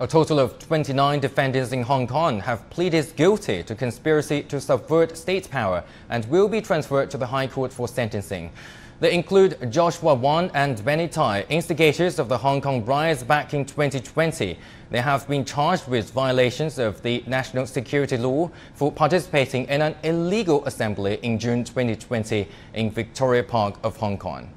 A total of 29 defendants in Hong Kong have pleaded guilty to conspiracy to subvert state power and will be transferred to the High Court for sentencing. They include Joshua Wong and Benny Tai, instigators of the Hong Kong riots back in 2020. They have been charged with violations of the national security law for participating in an illegal assembly in June 2020 in Victoria Park of Hong Kong.